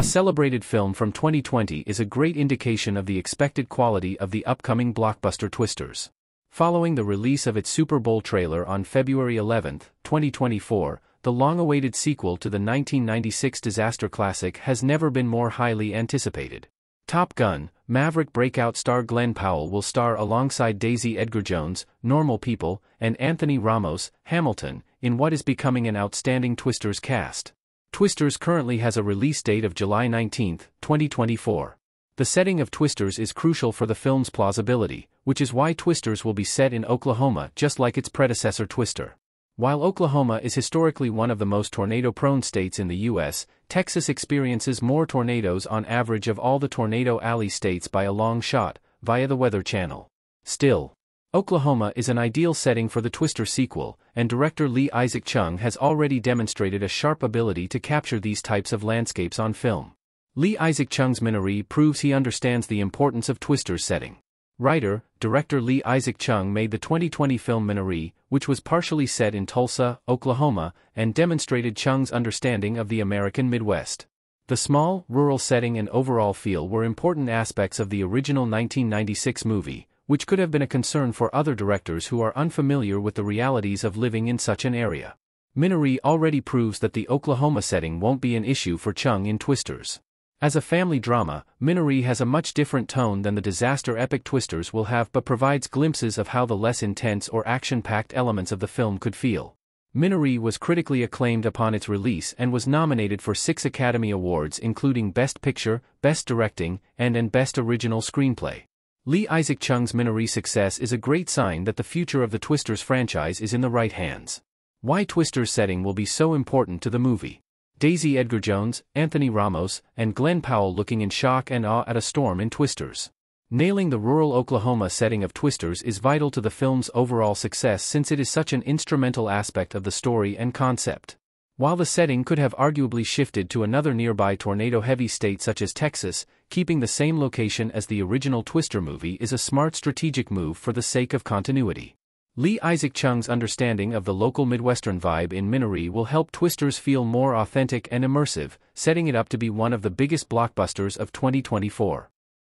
A celebrated film from 2020 is a great indication of the expected quality of the upcoming blockbuster Twisters. Following the release of its Super Bowl trailer on February 11, 2024, the long-awaited sequel to the 1996 disaster classic has never been more highly anticipated. Top Gun, Maverick breakout star Glen Powell will star alongside Daisy Edgar-Jones, Normal People, and Anthony Ramos, Hamilton, in what is becoming an outstanding Twisters cast. Twisters currently has a release date of July 19, 2024. The setting of Twisters is crucial for the film's plausibility, which is why Twisters will be set in Oklahoma just like its predecessor Twister. While Oklahoma is historically one of the most tornado-prone states in the U.S., Texas experiences more tornadoes on average of all the Tornado Alley states by a long shot, via the Weather Channel. Still, Oklahoma is an ideal setting for the Twister sequel, and director Lee Isaac Chung has already demonstrated a sharp ability to capture these types of landscapes on film. Lee Isaac Chung's Minari proves he understands the importance of Twister's setting. Writer, director Lee Isaac Chung made the 2020 film Minari, which was partially set in Tulsa, Oklahoma, and demonstrated Chung's understanding of the American Midwest. The small, rural setting and overall feel were important aspects of the original 1996 movie, which could have been a concern for other directors who are unfamiliar with the realities of living in such an area. Minari already proves that the Oklahoma setting won't be an issue for Chung in Twisters. As a family drama, Minari has a much different tone than the disaster epic Twisters will have but provides glimpses of how the less intense or action-packed elements of the film could feel. Minari was critically acclaimed upon its release and was nominated for six Academy Awards including Best Picture, Best Directing, and and Best Original Screenplay. Lee Isaac Chung's Minari success is a great sign that the future of the Twisters franchise is in the right hands. Why Twisters setting will be so important to the movie. Daisy Edgar-Jones, Anthony Ramos, and Glen Powell looking in shock and awe at a storm in Twisters. Nailing the rural Oklahoma setting of Twisters is vital to the film's overall success since it is such an instrumental aspect of the story and concept. While the setting could have arguably shifted to another nearby tornado-heavy state such as Texas, keeping the same location as the original Twister movie is a smart strategic move for the sake of continuity. Lee Isaac Chung's understanding of the local Midwestern vibe in Minari will help Twisters feel more authentic and immersive, setting it up to be one of the biggest blockbusters of 2024.